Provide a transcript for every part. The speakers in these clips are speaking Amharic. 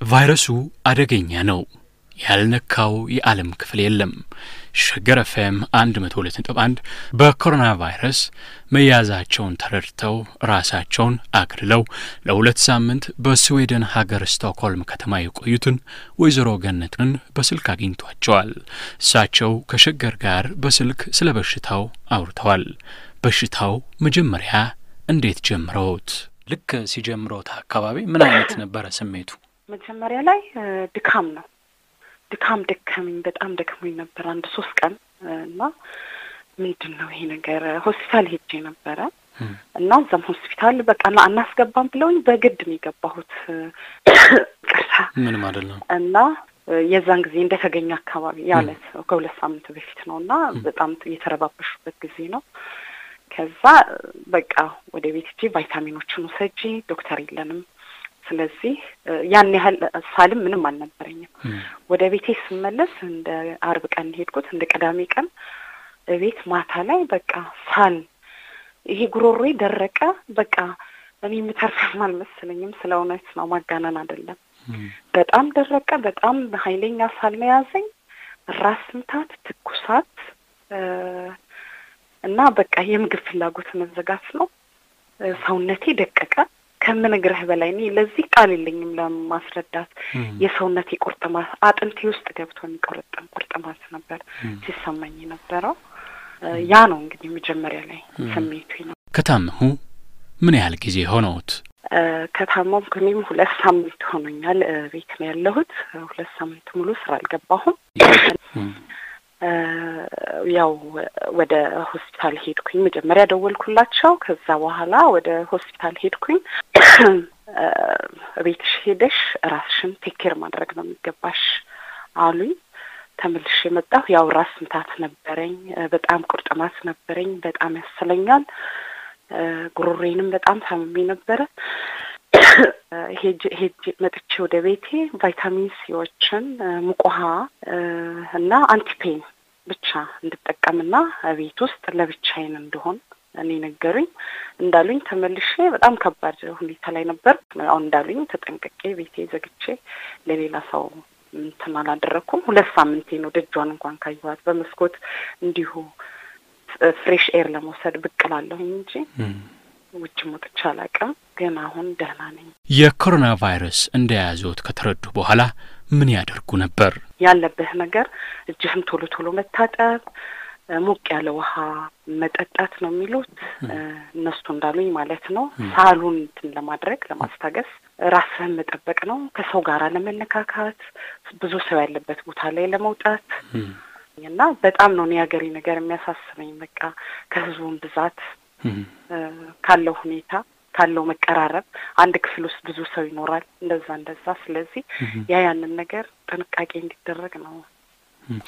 ቫይረሱ አደገኛ ነው። ያልነካው የዓለም ክፍል የለም። ሸገር ኤፍኤም አንድ መቶ ሁለት ነጥብ አንድ በኮሮና ቫይረስ መያዛቸውን ተረድተው ራሳቸውን አግልለው ለሁለት ሳምንት በስዌድን ሀገር ስቶክሆልም ከተማ የቆዩትን ወይዘሮ ገነትን በስልክ አግኝቷቸዋል። እሳቸው ከሸገር ጋር በስልክ ስለ በሽታው አውርተዋል። በሽታው መጀመሪያ እንዴት ጀምረውት? ልክ ሲጀምረውት አካባቢ ምን አይነት ነበረ ስሜቱ? መጀመሪያ ላይ ድካም ነው። ድካም ደከመኝ፣ በጣም ደክሞኝ ነበር አንድ ሶስት ቀን። እና ምንድን ነው ይሄ ነገር? ሆስፒታል ሄጄ ነበረ። እና እዛም ሆስፒታል በቃ አናስገባም ብለውኝ በግድ ነው የገባሁት። ቅርታ ምን ማለት ነው? እና የዛን ጊዜ እንደተገኘ አካባቢ ያለት ከሁለት ሳምንት በፊት ነው። እና በጣም የተረባበሹበት ጊዜ ነው። ከዛ በቃ ወደ ቤት ሄጄ ቫይታሚኖችን ውሰጂ፣ ዶክተር የለንም ስለዚህ ያን ያህል ሳልም ምንም አልነበረኝም። ወደ ቤቴ ስመለስ እንደ አርብ ቀን ሄድኩት እንደ ቅዳሜ ቀን ቤት ማታ ላይ በቃ ሳል ይሄ ጉሮሮዬ ደረቀ። በቃ እኔ የምተርፍም አልመሰለኝም። ስለ እውነት ነው፣ ማጋነን አይደለም። በጣም ደረቀ። በጣም ኃይለኛ ሳል ነው ራስ ምታት፣ ትኩሳት እና በቃ የምግብ ፍላጎት መዘጋት ነው። ሰውነቴ ደቀቀ። ከምነግርህ በላይ እኔ ለዚህ ቃል የለኝም ለማስረዳት። የሰውነቴ ቁርጥማት አጥንቴ ውስጥ ገብቶ የሚቆረጥም ቁርጥማት ነበር ሲሰማኝ የነበረው። ያ ነው እንግዲህ መጀመሪያ ላይ ስሜቱ ነው። ከታመሙ ምን ያህል ጊዜ ሆነውት? ከታመምኩ እኔም ሁለት ሳምንት ሆኖኛል። ቤት ነው ያለሁት። ሁለት ሳምንት ሙሉ ስራ አልገባሁም። ያው ወደ ሆስፒታል ሄድኩኝ። መጀመሪያ ደወልኩላቸው። ከዛ በኋላ ወደ ሆስፒታል ሄድኩኝ። ቤትሽ ሄደሽ ራስሽን ቴኬር ማድረግ ነው የሚገባሽ አሉኝ። ተመልሼ የመጣሁ ያው ራስ ምታት ነበረኝ፣ በጣም ቁርጥማት ነበረኝ፣ በጣም ያስለኛል። ጉሮሬንም በጣም ታምሜ ነበረ። ሄጅ መጥቼ ወደ ቤቴ ቫይታሚን ሲዎችን ሙቅ ውሃ እና አንቲፔን ብቻ እንድጠቀምና ቤት ውስጥ ለብቻዬን እንደሆን እኔ ነገሩኝ። እንዳሉኝ ተመልሼ በጣም ከባድ ሁኔታ ላይ ነበር። አሁን እንዳሉኝ ተጠንቅቄ ቤቴ ዘግቼ ለሌላ ሰው እንትን አላደረግኩም። ሁለት ሳምንቴ ነው ደጇን እንኳን ካየኋት በመስኮት እንዲሁ fresh air ለመውሰድ ብቅ እላለሁኝ እንጂ ውጭ ወጥቼ አላውቅም። ግን አሁን ደህና ነኝ። የኮሮና ቫይረስ እንደያዙት ከተረዱ በኋላ ምን ያደርጉ ነበር? ያለብህ ነገር እጅህን ቶሎ ቶሎ መታጠብ፣ ሞቅ ያለ ውሃ መጠጣት ነው የሚሉት እነሱ እንዳሉኝ ማለት ነው። ሳሉን እንትን ለማድረግ ለማስታገስ ራስህን መጠበቅ ነው። ከሰው ጋር ለመነካካት፣ ብዙ ሰው ያለበት ቦታ ላይ ለመውጣት እና በጣም ነው እኔ ሀገሬ ነገር የሚያሳስበኝ በቃ ከህዝቡን ብዛት ካለው ሁኔታ ካለው መቀራረብ አንድ ክፍል ውስጥ ብዙ ሰው ይኖራል። እንደዛ እንደዛ። ስለዚህ ያ ያንን ነገር ጥንቃቄ እንዲደረግ ነው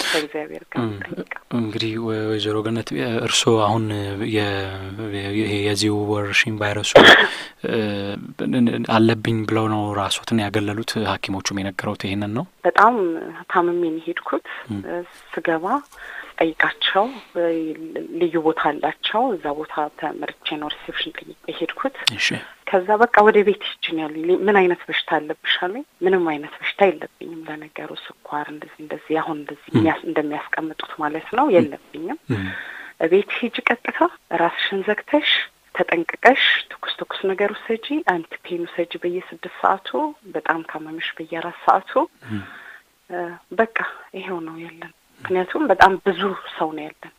ከእግዚአብሔር ጋር ጠይቀው። እንግዲህ ወይዘሮ ገነት እርስዎ አሁን የዚህ ወረርሽኝ ቫይረሱ አለብኝ ብለው ነው ራስዎትን ያገለሉት? ሐኪሞቹም የነገሩዎት ይሄንን ነው? በጣም ታምሜ ነው የሄድኩት። ስገባ ጠይቃቸው ልዩ ቦታ አላቸው። እዛ ቦታ ተመርቼ ነው reception ጠይቄ ሄድኩት። ከዛ በቃ ወደ ቤት ሂጂ ነው ያሉኝ። ምን አይነት በሽታ አለብሽ አሉኝ። ምንም አይነት በሽታ የለብኝም። ለነገሩ ስኳር እንደዚህ እንደዚህ አሁን እንደዚህ እንደሚያስቀምጡት ማለት ነው የለብኝም። ቤት ሂጅ፣ ቀጥታ ራስሽን ዘግተሽ ተጠንቅቀሽ ትኩስ ትኩስ ነገር ውሰጂ፣ አንቲፔን ውሰጂ በየስድስት ሰዓቱ፣ በጣም ካመመሽ በየአራት ሰዓቱ። በቃ ይሄው ነው ያለን። ምክንያቱም በጣም ብዙ ሰው ነው ያለን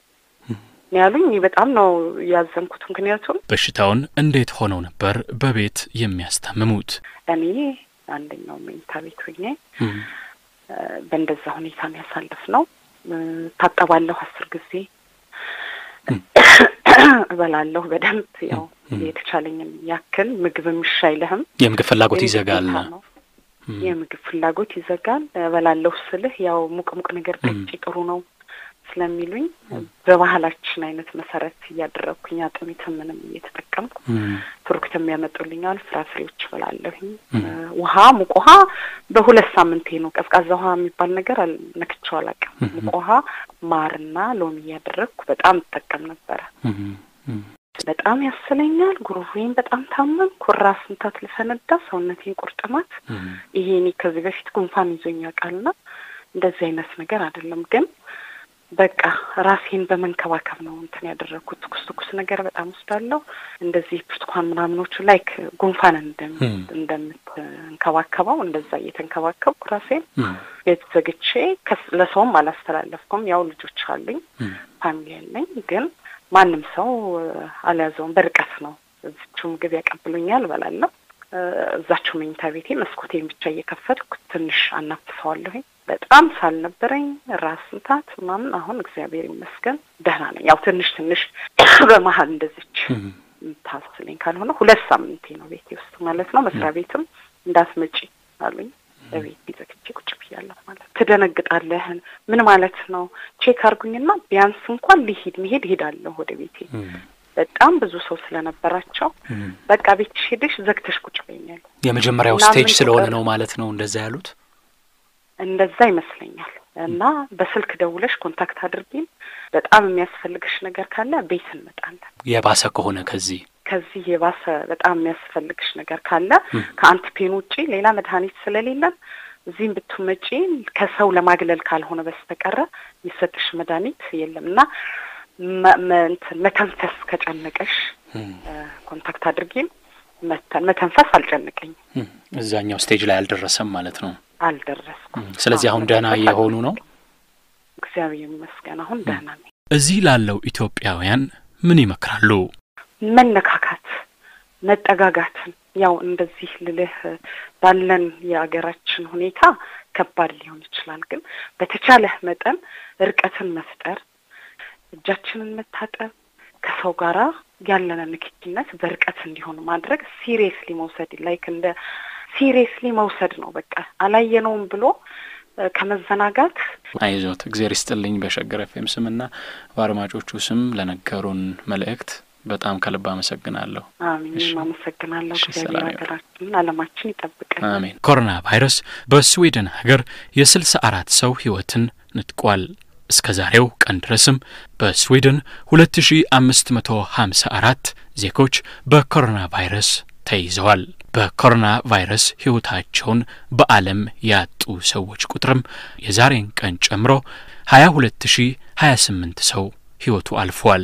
ያሉኝ። በጣም ነው ያዘንኩት። ምክንያቱም በሽታውን እንዴት ሆነው ነበር በቤት የሚያስታምሙት? እኔ አንደኛው መኝታ ቤት ሆኜ በእንደዛ ሁኔታ ነው ያሳለፍ ነው። ታጠባለሁ አስር ጊዜ እበላለሁ በደንብ ያው የተቻለኝን ያክል ምግብ ምሽ አይልህም። የምግብ ፍላጎት ይዘጋል። የምግብ ፍላጎት ይዘጋል። እበላለሁ ስልህ ያው ሙቅ ሙቅ ነገር ጥሩ ነው ስለሚሉኝ በባህላችን አይነት መሰረት እያደረግኩኝ አጥሚትም ምንም እየተጠቀምኩ ፍሩክትም ያመጡልኛል። ፍራፍሬዎች እበላለሁኝ። ውሃ ሙቅ ውሃ በሁለት ሳምንቴ ነው። ቀዝቃዛ ውሃ የሚባል ነገር ነክቼው አላውቅም። ሙቅ ውሃ ማርና ሎሚ እያደረግኩ በጣም እጠቀም ነበረ። በጣም ያስለኛል። ጉሮሮዬን በጣም ታመምኩ። ራስ ምታት ልፈነዳ፣ ሰውነቴን ቁርጥማት። ይሄ እኔ ከዚህ በፊት ጉንፋን ይዞኝ ያውቃልና እንደዚህ አይነት ነገር አይደለም ግን በቃ ራሴን በመንከባከብ ነው እንትን ያደረግኩት። ትኩስ ትኩስ ነገር በጣም ወስዳለሁ። እንደዚህ ብርቱካን ምናምኖቹ like ጉንፋን እንደምትንከባከበው እንደዛ እየተንከባከብኩ ራሴን ቤት ዘግቼ ለሰውም አላስተላለፍኩም። ያው ልጆች አሉኝ፣ family ያለኝ፣ ግን ማንም ሰው አልያዘውም። በርቀት ነው። እዚቹ ምግብ ያቀብሉኛል፣ እበላለሁ። እዛችው መኝታ ቤቴ መስኮቴን ብቻ እየከፈትኩ ትንሽ አናፍሰዋለሁኝ። በጣም ሳል ነበረኝ ራስ ምታት ምናምን፣ አሁን እግዚአብሔር ይመስገን ደህና ነኝ። ያው ትንሽ ትንሽ በመሀል እንደዚች ታስለኝ ካልሆነ ሁለት ሳምንቴ ነው ቤቴ ውስጥ ማለት ነው። መስሪያ ቤትም እንዳትመጪ አሉኝ። በቤት ዘግቼ ቁጭ ብያለሁ ማለት ትደነግጣለህ። ምን ማለት ነው? check አርጉኝና ቢያንስ እንኳን ሊሄድ መሄድ ሄዳለሁ ወደ ቤቴ በጣም ብዙ ሰው ስለነበራቸው በቃ ቤትሽ ሄደሽ ዘግተሽ ቁጭ በይኛል። የመጀመሪያው stage ስለሆነ ነው ማለት ነው እንደዛ ያሉት። እንደዛ ይመስለኛል። እና በስልክ ደውለሽ contact አድርጊን፣ በጣም የሚያስፈልግሽ ነገር ካለ ቤት እንመጣለን። የባሰ ከሆነ ከዚህ ከዚህ የባሰ በጣም የሚያስፈልግሽ ነገር ካለ ከአንቲፔን ውጪ ሌላ መድኃኒት ስለሌለን እዚህም ብትመጪ ከሰው ለማግለል ካልሆነ በስተቀር የሚሰጥሽ መድኃኒት የለም እና መተንፈስ ከጨነቀሽ contact አድርጊን። መተን መተንፈስ አልጨነቀኝም። እዛኛው ስቴጅ ላይ አልደረሰም ማለት ነው። አልደረስኩም። ስለዚህ አሁን ደህና የሆኑ ነው። እግዚአብሔር ይመስገን አሁን ደህና ነኝ። እዚህ ላለው ኢትዮጵያውያን ምን ይመክራሉ? መነካካት፣ መጠጋጋትን ያው እንደዚህ ልልህ ባለን የአገራችን ሁኔታ ከባድ ሊሆን ይችላል፣ ግን በተቻለህ መጠን እርቀትን መፍጠር እጃችንን መታጠብ ከሰው ጋራ ያለንን ንክኪነት በርቀት እንዲሆን ማድረግ seriously መውሰድ like እንደ seriously መውሰድ ነው። በቃ አላየነውም ብሎ ከመዘናጋት አይዞት። እግዜር ይስጥልኝ። በሸገር ኤፍ ኤም ስምና በአድማጮቹ ስም ለነገሩን መልእክት በጣም ከልብ አመሰግናለሁ። አሜን። አመሰግናለሁ። እግዚአብሔር ሀገራችንን ዓለማችን ይጠብቃል። አሜን። ኮሮና ቫይረስ በስዊድን ሀገር የስልሳ አራት ሰው ህይወትን ነጥቋል። እስከ ዛሬው ቀን ድረስም በስዊድን 2554 ዜጎች በኮሮና ቫይረስ ተይዘዋል። በኮሮና ቫይረስ ሕይወታቸውን በዓለም ያጡ ሰዎች ቁጥርም የዛሬን ቀን ጨምሮ 22028 ሰው ሕይወቱ አልፏል።